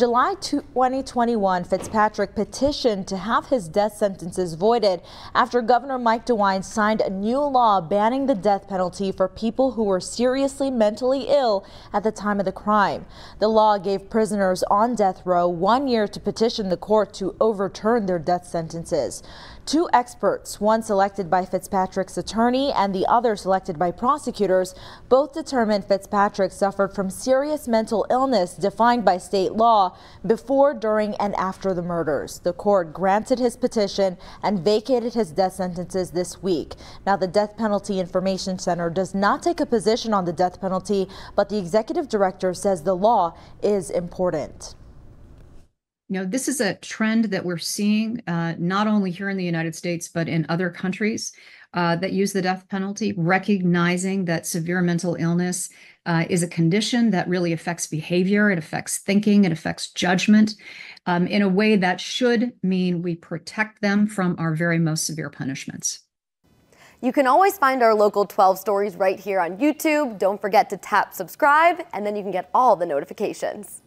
July 2021, Fitzpatrick petitioned to have his death sentences voided after Governor Mike DeWine signed a new law banning the death penalty for people who were seriously mentally ill at the time of the crime. The law gave prisoners on death row one year to petition the court to overturn their death sentences. Two experts, one selected by Fitzpatrick's attorney and the other selected by prosecutors, both determined Fitzpatrick suffered from serious mental illness defined by state law before, during, and after the murders. The court granted his petition and vacated his death sentences this week. Now, the Death Penalty Information Center does not take a position on the death penalty, but the executive director says the law is important. You know, this is a trend that we're seeing uh, not only here in the United States, but in other countries uh, that use the death penalty, recognizing that severe mental illness uh, is a condition that really affects behavior, it affects thinking, it affects judgment um, in a way that should mean we protect them from our very most severe punishments. You can always find our local 12 stories right here on YouTube. Don't forget to tap subscribe, and then you can get all the notifications.